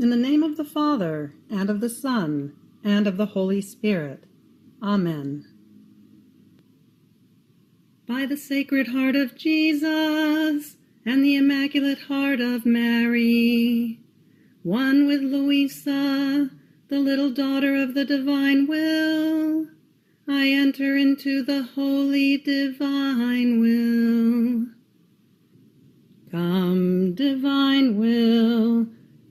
In the name of the Father, and of the Son, and of the Holy Spirit. Amen. By the Sacred Heart of Jesus and the Immaculate Heart of Mary, one with Luisa, the little daughter of the divine will, I enter into the holy divine will. Come, divine will,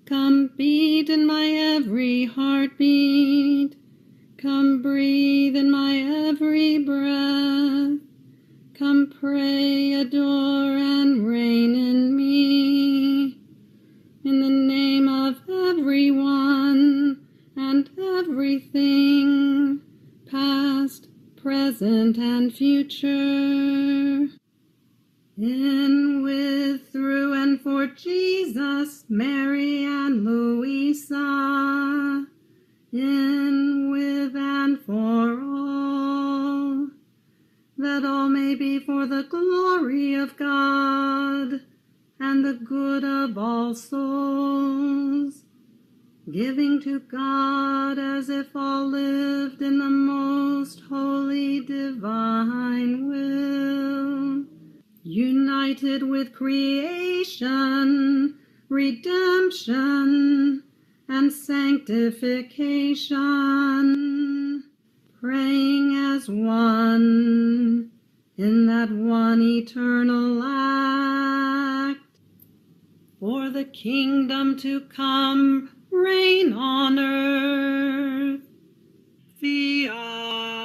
come beat in my every heartbeat. Come breathe in my every breath. Come pray, adore, and reign in me. In the name of everyone and everything, past, present, and future. In, with, through, and for Jesus, Mary, and Luisa. In, with, and for all. That all may be for the glory of God and the good of all souls. Giving to God as if all lived in the most holy divine will united with creation, redemption, and sanctification, praying as one in that one eternal act, for the kingdom to come, reign on earth. Fiat.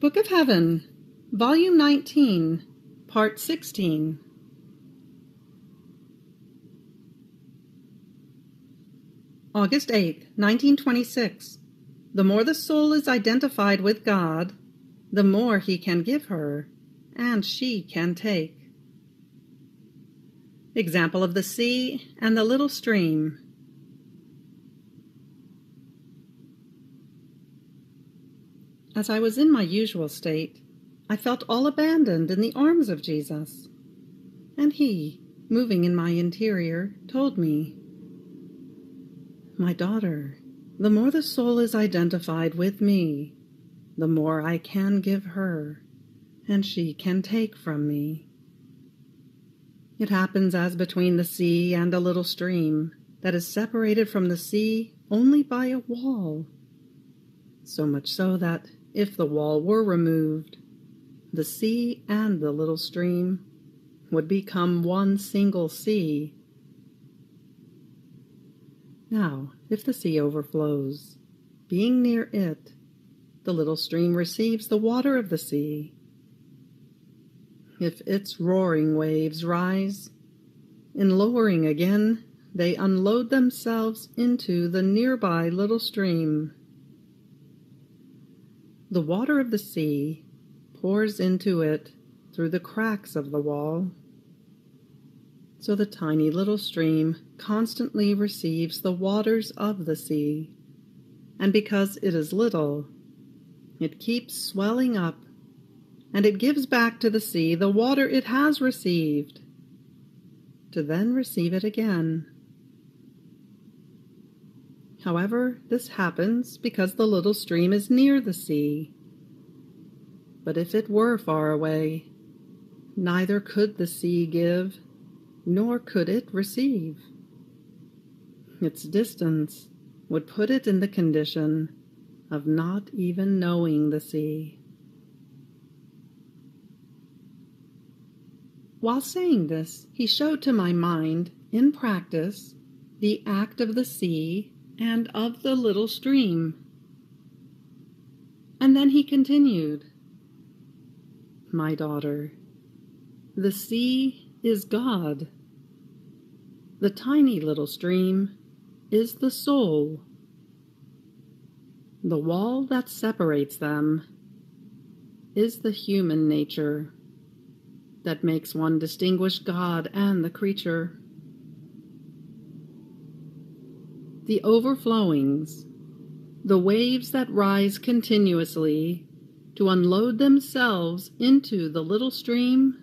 Book of Heaven, Volume 19, Part 16. August 8, 1926. The more the soul is identified with God, the more he can give her, and she can take. Example of the sea and the little stream. As I was in my usual state, I felt all abandoned in the arms of Jesus. And he, moving in my interior, told me, My daughter, the more the soul is identified with me, the more I can give her, and she can take from me. It happens as between the sea and a little stream that is separated from the sea only by a wall. So much so that if the wall were removed, the sea and the little stream would become one single sea. Now, if the sea overflows, being near it, the little stream receives the water of the sea. If its roaring waves rise, in lowering again, they unload themselves into the nearby little stream. The water of the sea pours into it through the cracks of the wall. So the tiny little stream constantly receives the waters of the sea, and because it is little, it keeps swelling up, and it gives back to the sea the water it has received, to then receive it again. However, this happens because the little stream is near the sea. But if it were far away, neither could the sea give, nor could it receive. Its distance would put it in the condition of not even knowing the sea. While saying this, he showed to my mind, in practice, the act of the sea and of the little stream. And then he continued, My daughter, the sea is God. The tiny little stream is the soul. The wall that separates them is the human nature that makes one distinguish God and the creature. The overflowings, the waves that rise continuously to unload themselves into the little stream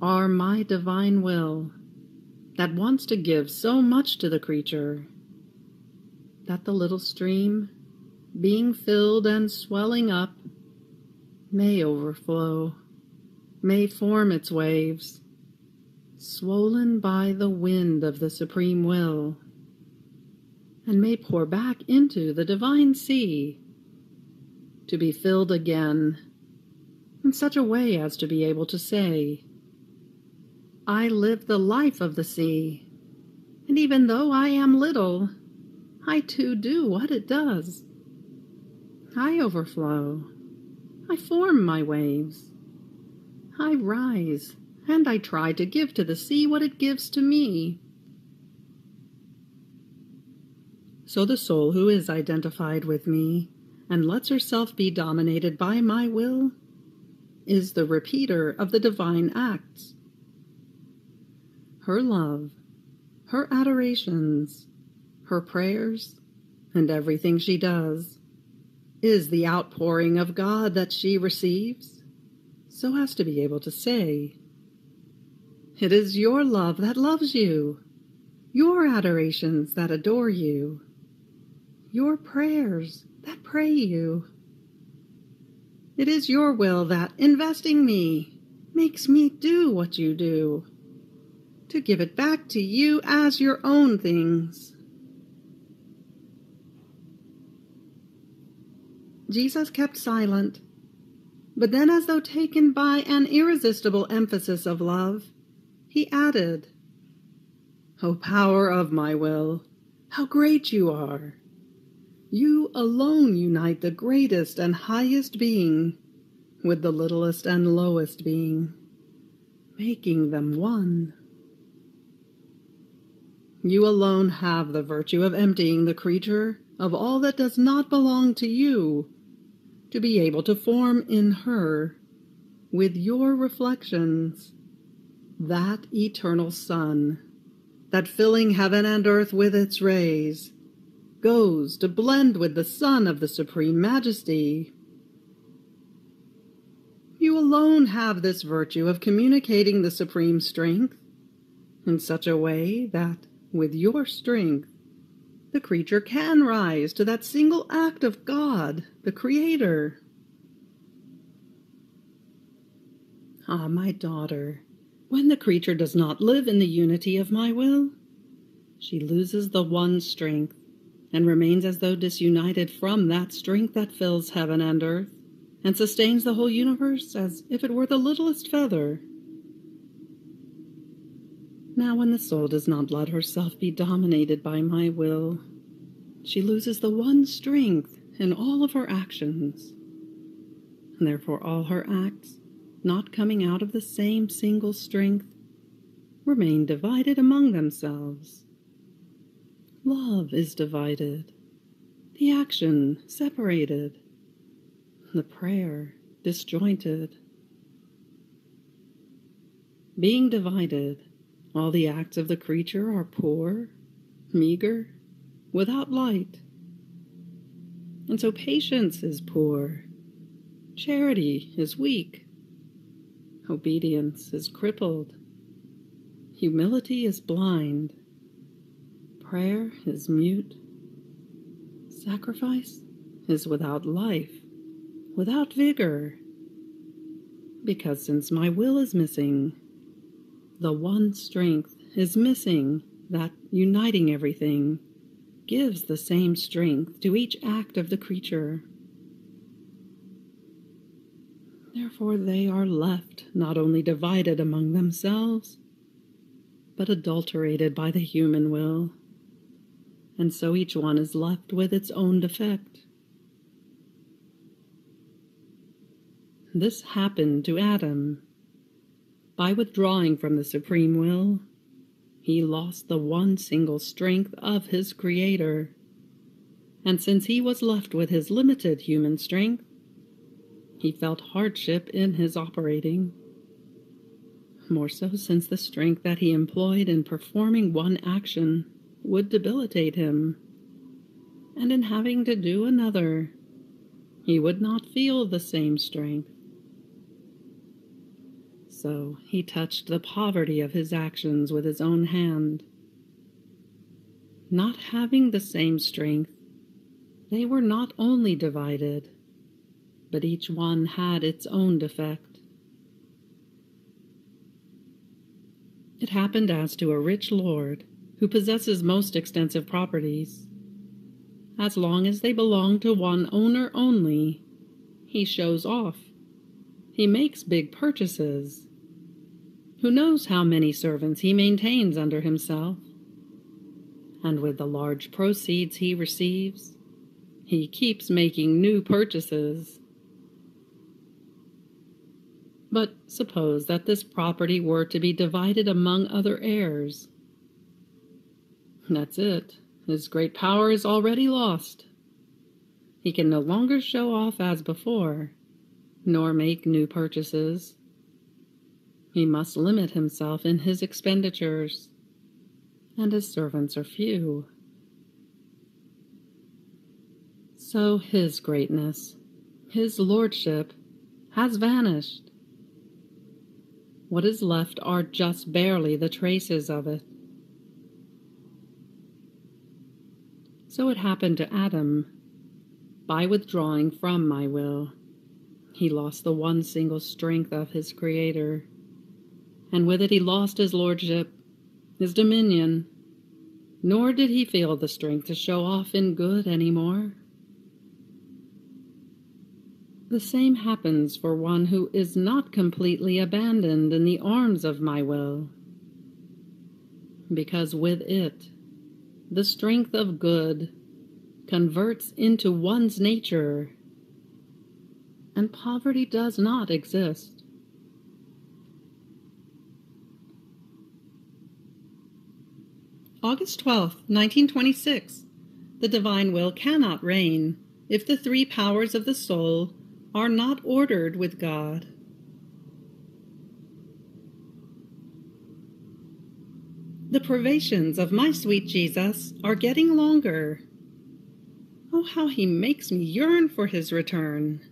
are my divine will that wants to give so much to the creature that the little stream, being filled and swelling up, may overflow, may form its waves, swollen by the wind of the supreme will, and may pour back into the divine sea to be filled again in such a way as to be able to say, I live the life of the sea, and even though I am little, I too do what it does. I overflow. I form my waves. I rise, and I try to give to the sea what it gives to me. So the soul who is identified with me and lets herself be dominated by my will is the repeater of the divine acts. Her love, her adorations, her prayers, and everything she does is the outpouring of God that she receives, so as to be able to say, It is your love that loves you, your adorations that adore you, your prayers that pray you. It is your will that, investing me, makes me do what you do, to give it back to you as your own things. Jesus kept silent, but then, as though taken by an irresistible emphasis of love, he added, O power of my will, how great you are! You alone unite the greatest and highest being with the littlest and lowest being, making them one. You alone have the virtue of emptying the creature of all that does not belong to you to be able to form in her, with your reflections, that eternal sun, that filling heaven and earth with its rays, goes to blend with the sun of the Supreme Majesty. You alone have this virtue of communicating the supreme strength in such a way that, with your strength, the creature can rise to that single act of God, the Creator. Ah, my daughter, when the creature does not live in the unity of my will, she loses the one strength and remains as though disunited from that strength that fills heaven and earth and sustains the whole universe as if it were the littlest feather. Now, when the soul does not let herself be dominated by my will, she loses the one strength in all of her actions, and therefore all her acts, not coming out of the same single strength, remain divided among themselves. Love is divided, the action separated, the prayer disjointed. Being divided, all the acts of the creature are poor, meager, without light. And so patience is poor, charity is weak, obedience is crippled, humility is blind, prayer is mute, sacrifice is without life, without vigor. Because since my will is missing, the one strength is missing that uniting everything gives the same strength to each act of the creature. Therefore, they are left not only divided among themselves, but adulterated by the human will, and so each one is left with its own defect. This happened to Adam by withdrawing from the supreme will, he lost the one single strength of his Creator. And since he was left with his limited human strength, he felt hardship in his operating. More so since the strength that he employed in performing one action would debilitate him, and in having to do another he would not feel the same strength. So he touched the poverty of his actions with his own hand. Not having the same strength, they were not only divided, but each one had its own defect. It happened as to a rich lord who possesses most extensive properties. As long as they belong to one owner only, he shows off. He makes big purchases. Who knows how many servants he maintains under himself? And with the large proceeds he receives, he keeps making new purchases. But suppose that this property were to be divided among other heirs. That's it. His great power is already lost. He can no longer show off as before, nor make new purchases. He must limit himself in his expenditures, and his servants are few. So his greatness, his lordship, has vanished. What is left are just barely the traces of it. So it happened to Adam. By withdrawing from my will, he lost the one single strength of his Creator, and with it he lost his lordship, his dominion, nor did he feel the strength to show off in good any more. The same happens for one who is not completely abandoned in the arms of my will, because with it the strength of good converts into one's nature, and poverty does not exist. August 12th, 1926. The divine will cannot reign if the three powers of the soul are not ordered with God. The privations of my sweet Jesus are getting longer. Oh, how he makes me yearn for his return!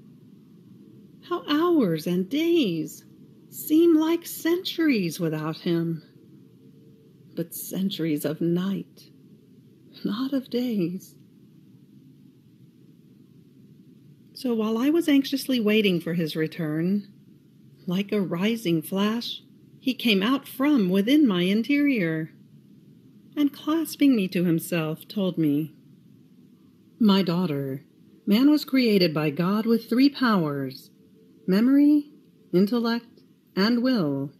How hours and days seem like centuries without him, but centuries of night, not of days. So while I was anxiously waiting for his return, like a rising flash, he came out from within my interior, and clasping me to himself, told me, My daughter, man was created by God with three powers memory, intellect, and will,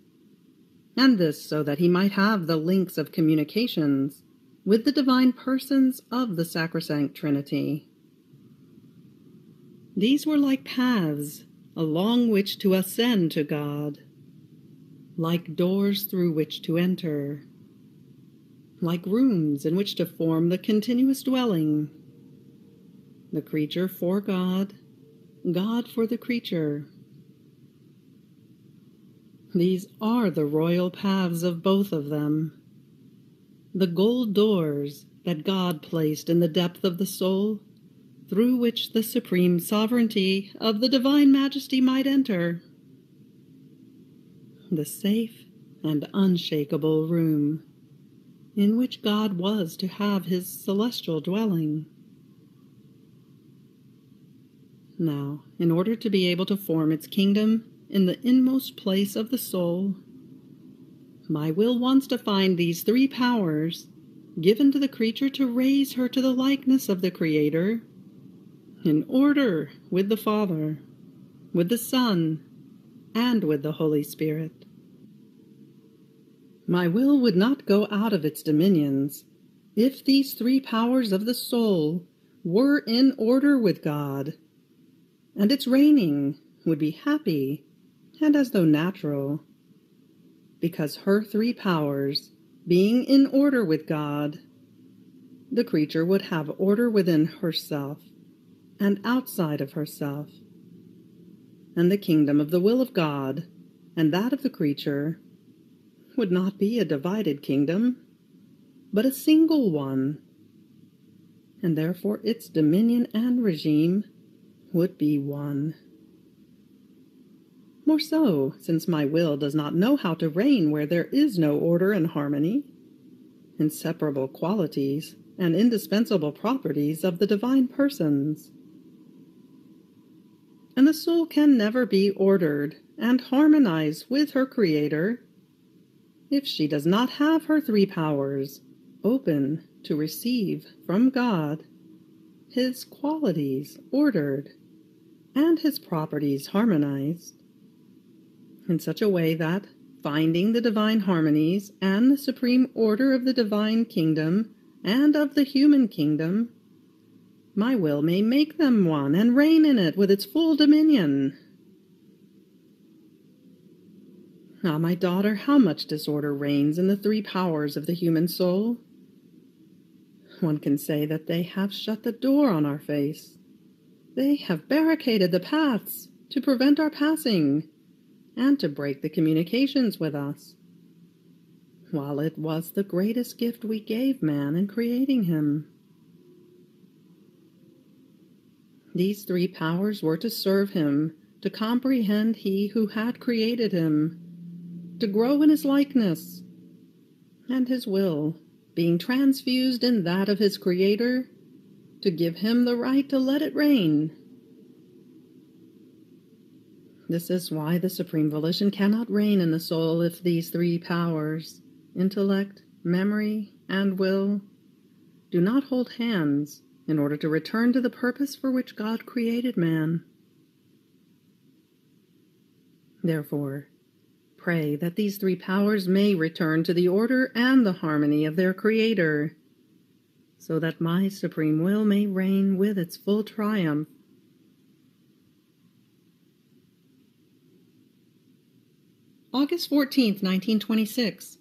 and this so that he might have the links of communications with the divine persons of the sacrosanct Trinity. These were like paths along which to ascend to God like doors through which to enter, like rooms in which to form the continuous dwelling. The creature for God, God for the creature. These are the royal paths of both of them. The gold doors that God placed in the depth of the soul, through which the supreme sovereignty of the divine majesty might enter the safe and unshakable room in which God was to have his celestial dwelling. Now, in order to be able to form its kingdom in the inmost place of the soul, my will wants to find these three powers given to the creature to raise her to the likeness of the Creator, in order with the Father, with the Son, and with the Holy Spirit. My will would not go out of its dominions if these three powers of the soul were in order with God, and its reigning would be happy and as though natural, because her three powers being in order with God, the creature would have order within herself and outside of herself, and the kingdom of the will of God and that of the creature would not be a divided kingdom, but a single one, and therefore its dominion and regime would be one. More so, since my will does not know how to reign where there is no order and harmony, inseparable qualities and indispensable properties of the divine persons. And the soul can never be ordered and harmonize with her Creator. If she does not have her three powers open to receive from God his qualities ordered and his properties harmonized in such a way that, finding the divine harmonies and the supreme order of the divine kingdom and of the human kingdom, my will may make them one and reign in it with its full dominion. Ah, my daughter, how much disorder reigns in the three powers of the human soul! One can say that they have shut the door on our face. They have barricaded the paths to prevent our passing and to break the communications with us. While it was the greatest gift we gave man in creating him. These three powers were to serve him, to comprehend he who had created him, to grow in his likeness, and his will, being transfused in that of his Creator, to give him the right to let it reign. This is why the supreme volition cannot reign in the soul if these three powers intellect, memory, and will do not hold hands in order to return to the purpose for which God created man. Therefore, pray that these three powers may return to the order and the harmony of their Creator, so that my supreme will may reign with its full triumph August 14th, 1926.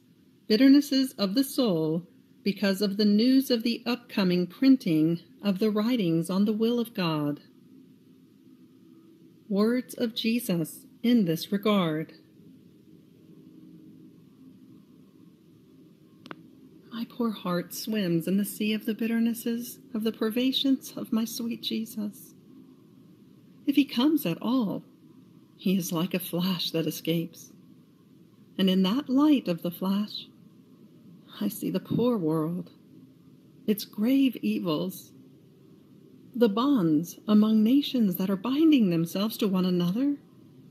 Bitternesses of the Soul because of the news of the upcoming printing of the writings on the will of God. Words of Jesus in this regard. My poor heart swims in the sea of the bitternesses of the privations of my sweet Jesus. If he comes at all, he is like a flash that escapes and in that light of the flash, I see the poor world, its grave evils, the bonds among nations that are binding themselves to one another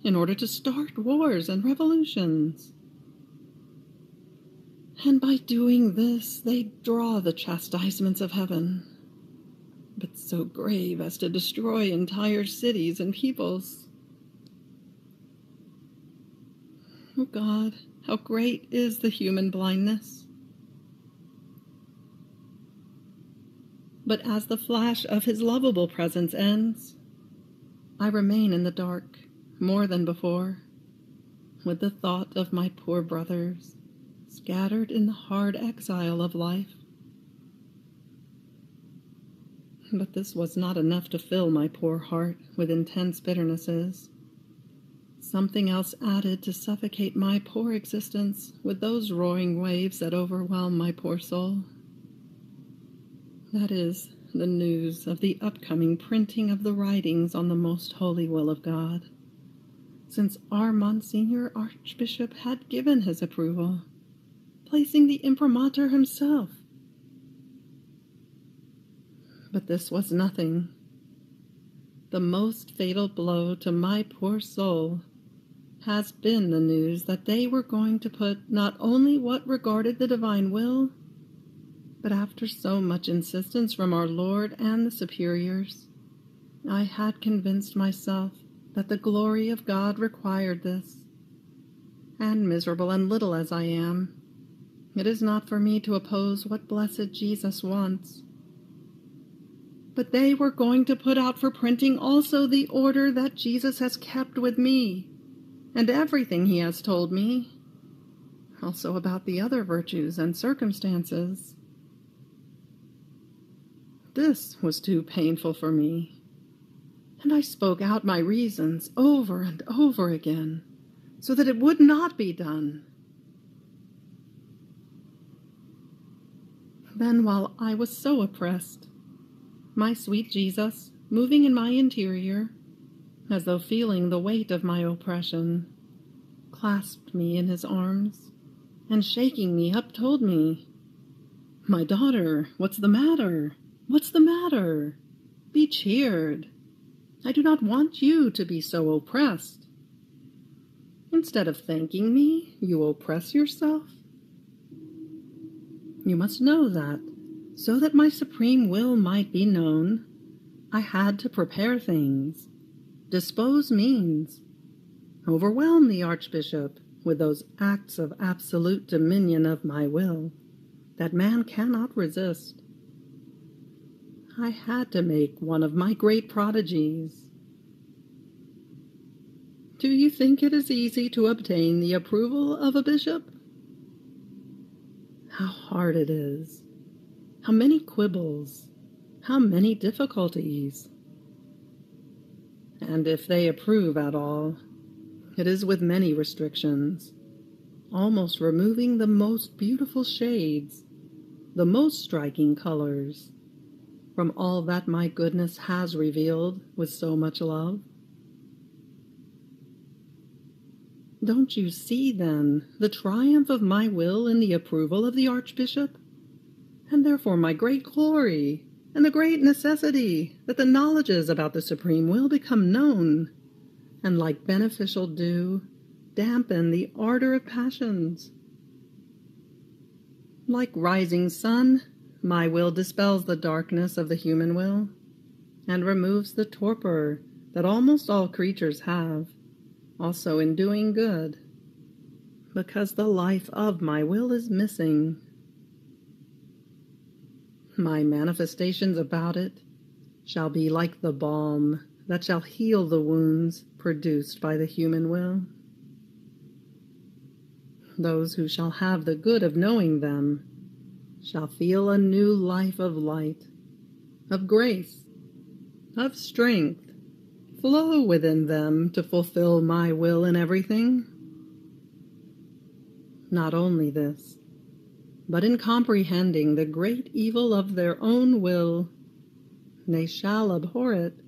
in order to start wars and revolutions. And by doing this, they draw the chastisements of heaven, but so grave as to destroy entire cities and peoples. Oh God, how great is the human blindness! But as the flash of his lovable presence ends, I remain in the dark more than before, with the thought of my poor brothers scattered in the hard exile of life. But this was not enough to fill my poor heart with intense bitternesses. Something else added to suffocate my poor existence with those roaring waves that overwhelm my poor soul. That is the news of the upcoming printing of the writings on the most holy will of God, since our Monsignor Archbishop had given his approval, placing the imprimatur himself. But this was nothing. The most fatal blow to my poor soul has been the news that they were going to put not only what regarded the divine will, but after so much insistence from our Lord and the superiors, I had convinced myself that the glory of God required this. And miserable and little as I am, it is not for me to oppose what blessed Jesus wants. But they were going to put out for printing also the order that Jesus has kept with me and everything he has told me, also about the other virtues and circumstances. This was too painful for me, and I spoke out my reasons over and over again so that it would not be done. Then, while I was so oppressed, my sweet Jesus, moving in my interior, as though feeling the weight of my oppression, clasped me in his arms, and shaking me up told me, My daughter, what's the matter? What's the matter? Be cheered. I do not want you to be so oppressed. Instead of thanking me, you oppress yourself. You must know that, so that my supreme will might be known, I had to prepare things, dispose means, overwhelm the Archbishop with those acts of absolute dominion of my will that man cannot resist. I had to make one of my great prodigies. Do you think it is easy to obtain the approval of a bishop? How hard it is. How many quibbles. How many difficulties. And if they approve at all, it is with many restrictions, almost removing the most beautiful shades, the most striking colors, from all that my goodness has revealed with so much love. Don't you see, then, the triumph of my will in the approval of the Archbishop? And therefore my great glory, and the great necessity that the knowledges about the supreme will become known, and like beneficial dew, dampen the ardor of passions. Like rising sun, my will dispels the darkness of the human will, and removes the torpor that almost all creatures have, also in doing good, because the life of my will is missing. My manifestations about it shall be like the balm that shall heal the wounds produced by the human will. Those who shall have the good of knowing them shall feel a new life of light, of grace, of strength flow within them to fulfill my will in everything. Not only this, but in comprehending the great evil of their own will, they shall abhor it,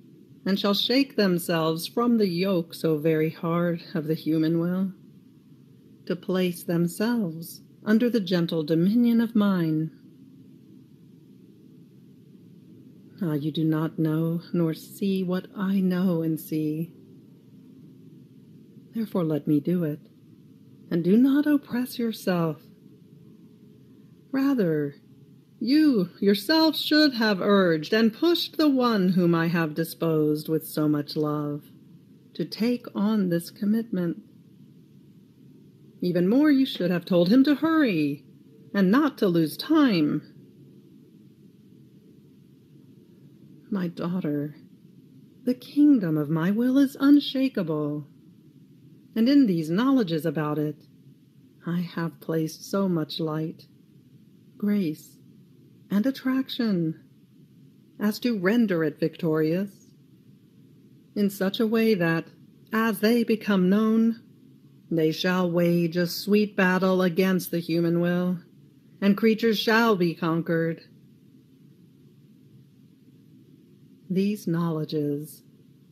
and shall shake themselves from the yoke so very hard of the human will, to place themselves under the gentle dominion of mine. Ah, you do not know nor see what I know and see. Therefore, let me do it, and do not oppress yourself. Rather, you yourself should have urged and pushed the one whom I have disposed with so much love to take on this commitment. Even more, you should have told him to hurry and not to lose time. My daughter, the kingdom of my will is unshakable, and in these knowledges about it, I have placed so much light, grace, and attraction as to render it victorious in such a way that, as they become known, they shall wage a sweet battle against the human will, and creatures shall be conquered. These knowledges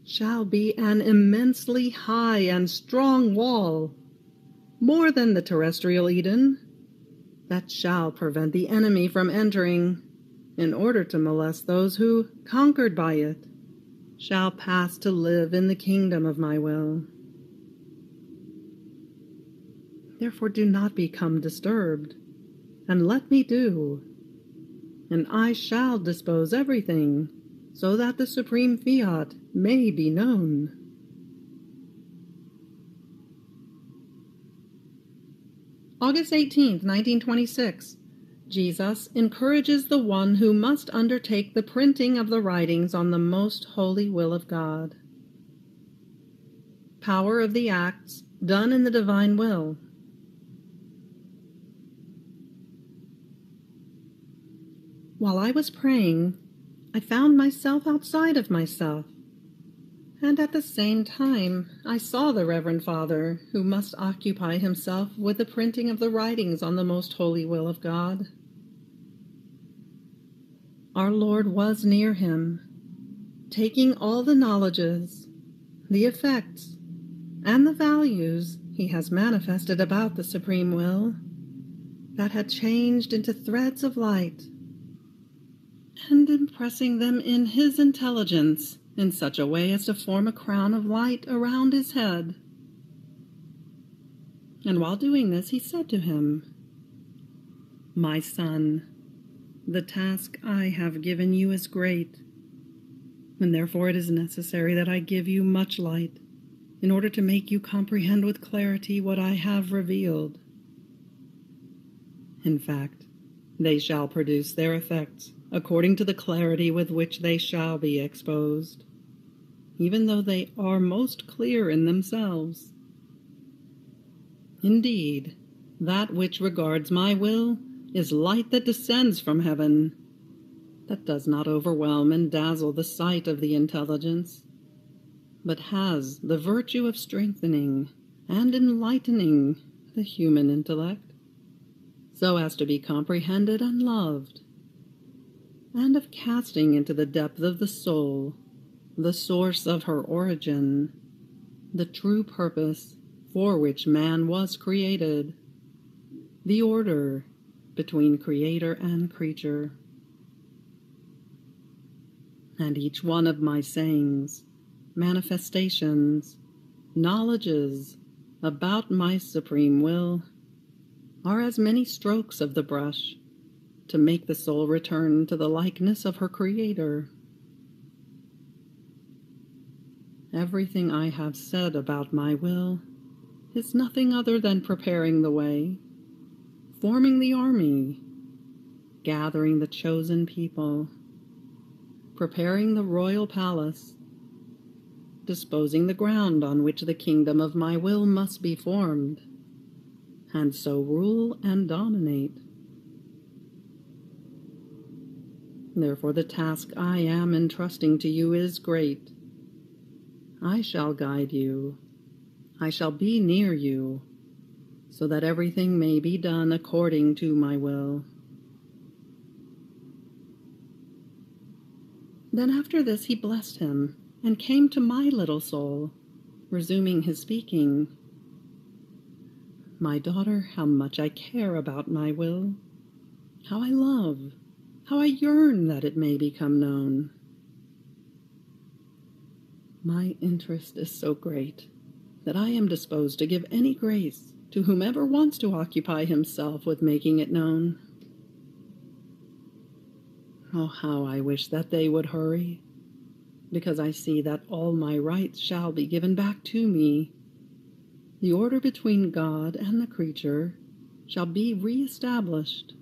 shall be an immensely high and strong wall, more than the terrestrial Eden, that shall prevent the enemy from entering, in order to molest those who, conquered by it, shall pass to live in the kingdom of my will. Therefore do not become disturbed, and let me do, and I shall dispose everything, so that the supreme fiat may be known. August 18th, 1926. Jesus encourages the one who must undertake the printing of the writings on the most holy will of God. Power of the acts done in the divine will. While I was praying, I found myself outside of myself. And at the same time, I saw the Reverend Father, who must occupy himself with the printing of the writings on the most holy will of God. Our Lord was near him, taking all the knowledges, the effects, and the values he has manifested about the Supreme Will that had changed into threads of light, and impressing them in his intelligence in such a way as to form a crown of light around his head. And while doing this, he said to him, My son, the task I have given you is great, and therefore it is necessary that I give you much light in order to make you comprehend with clarity what I have revealed. In fact, they shall produce their effects according to the clarity with which they shall be exposed, even though they are most clear in themselves. Indeed, that which regards my will is light that descends from heaven, that does not overwhelm and dazzle the sight of the intelligence, but has the virtue of strengthening and enlightening the human intellect, so as to be comprehended and loved, and of casting into the depth of the soul the source of her origin, the true purpose for which man was created, the order between creator and creature. And each one of my sayings, manifestations, knowledges about my supreme will are as many strokes of the brush to make the soul return to the likeness of her creator. Everything I have said about my will is nothing other than preparing the way, forming the army, gathering the chosen people, preparing the royal palace, disposing the ground on which the kingdom of my will must be formed, and so rule and dominate. Therefore, the task I am entrusting to you is great. I shall guide you I shall be near you, so that everything may be done according to my will. Then after this he blessed him, and came to my little soul, resuming his speaking. My daughter, how much I care about my will, how I love, how I yearn that it may become known. My interest is so great that I am disposed to give any grace to whomever wants to occupy himself with making it known. Oh, how I wish that they would hurry, because I see that all my rights shall be given back to me. The order between God and the creature shall be re-established.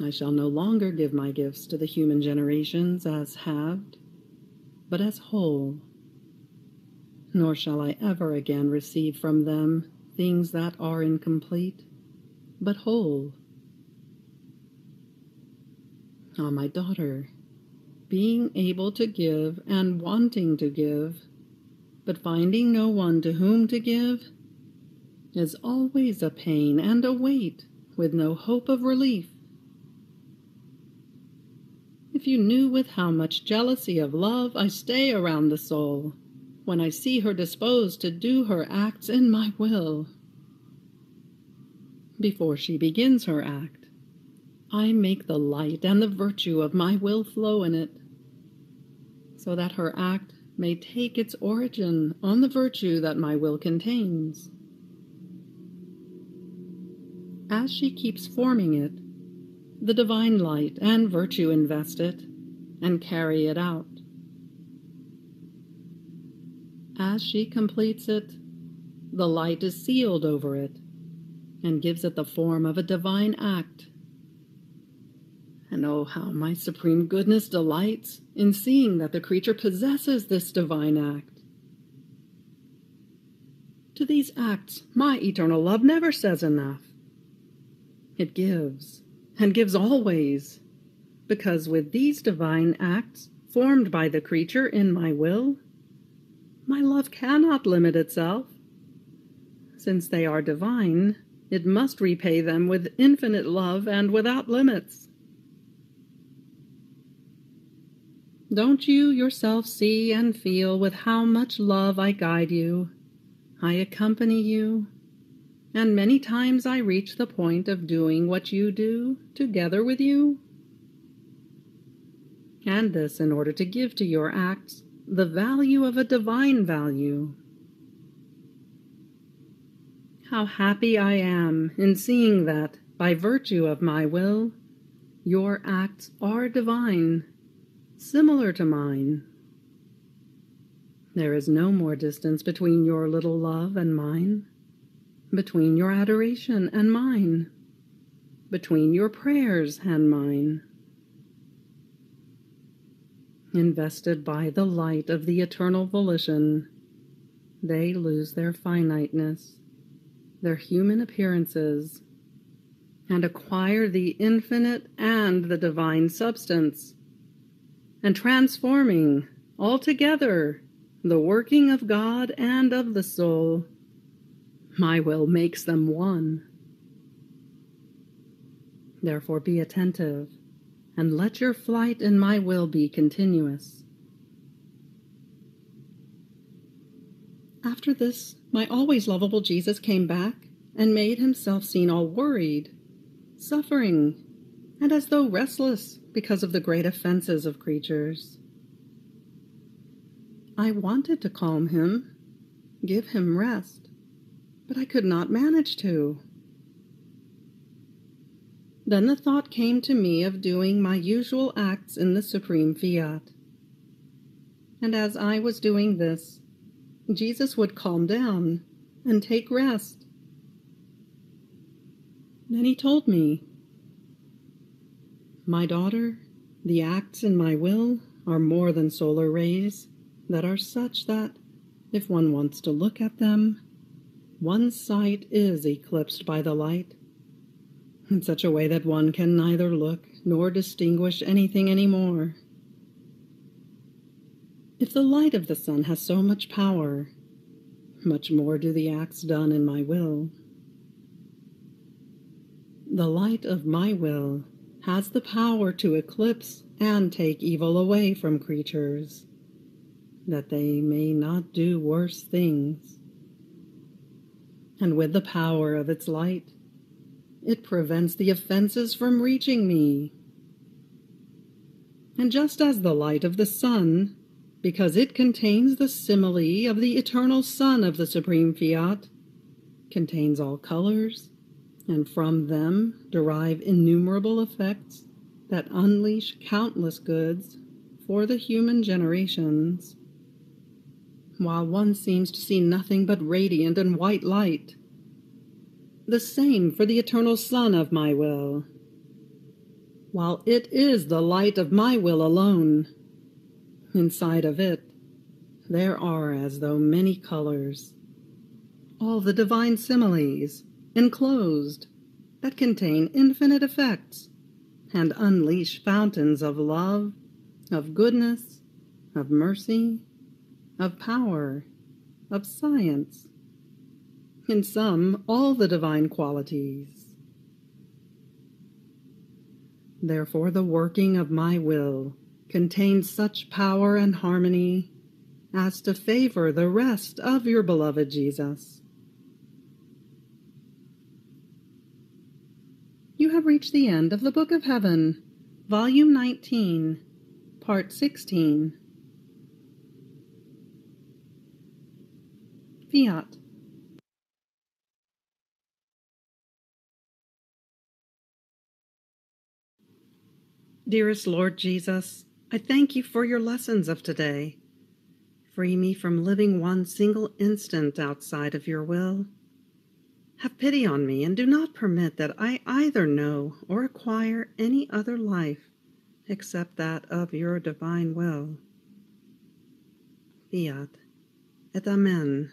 I shall no longer give my gifts to the human generations as halved, but as whole nor shall I ever again receive from them things that are incomplete, but whole. Ah, my daughter, being able to give and wanting to give, but finding no one to whom to give, is always a pain and a weight with no hope of relief. If you knew with how much jealousy of love I stay around the soul, when I see her disposed to do her acts in my will. Before she begins her act, I make the light and the virtue of my will flow in it, so that her act may take its origin on the virtue that my will contains. As she keeps forming it, the divine light and virtue invest it and carry it out. As she completes it, the light is sealed over it and gives it the form of a divine act. And oh, how my supreme goodness delights in seeing that the creature possesses this divine act. To these acts, my eternal love never says enough. It gives, and gives always, because with these divine acts, formed by the creature in my will, my love cannot limit itself. Since they are divine, it must repay them with infinite love and without limits. Don't you yourself see and feel with how much love I guide you? I accompany you, and many times I reach the point of doing what you do together with you? And this in order to give to your acts the value of a divine value. How happy I am in seeing that, by virtue of my will, your acts are divine, similar to mine. There is no more distance between your little love and mine, between your adoration and mine, between your prayers and mine. Invested by the light of the eternal volition, they lose their finiteness their human appearances and acquire the infinite and the divine substance, and transforming altogether the working of God and of the soul, my will makes them one. Therefore be attentive, and let your flight in my will be continuous. After this, my always lovable Jesus came back and made himself seen all worried, suffering, and as though restless because of the great offenses of creatures. I wanted to calm him, give him rest, but I could not manage to. Then the thought came to me of doing my usual acts in the supreme fiat. And as I was doing this, Jesus would calm down and take rest. Then he told me, My daughter, the acts in my will are more than solar rays that are such that, if one wants to look at them, one's sight is eclipsed by the light, in such a way that one can neither look nor distinguish anything any more. If the light of the sun has so much power, much more do the acts done in my will. The light of my will has the power to eclipse and take evil away from creatures, that they may not do worse things. And with the power of its light, it prevents the offenses from reaching me. And just as the light of the sun because it contains the simile of the eternal sun of the Supreme Fiat, contains all colors, and from them derive innumerable effects that unleash countless goods for the human generations, while one seems to see nothing but radiant and white light. The same for the eternal Sun of my will, while it is the light of my will alone Inside of it, there are as though many colors, all the divine similes enclosed that contain infinite effects and unleash fountains of love, of goodness, of mercy, of power, of science, in sum, all the divine qualities. Therefore, the working of my will contains such power and harmony as to favor the rest of your beloved Jesus. You have reached the end of the Book of Heaven, Volume 19, Part 16. Fiat. Dearest Lord Jesus, I thank you for your lessons of today. Free me from living one single instant outside of your will. Have pity on me and do not permit that I either know or acquire any other life except that of your divine will. Fiat et Amen.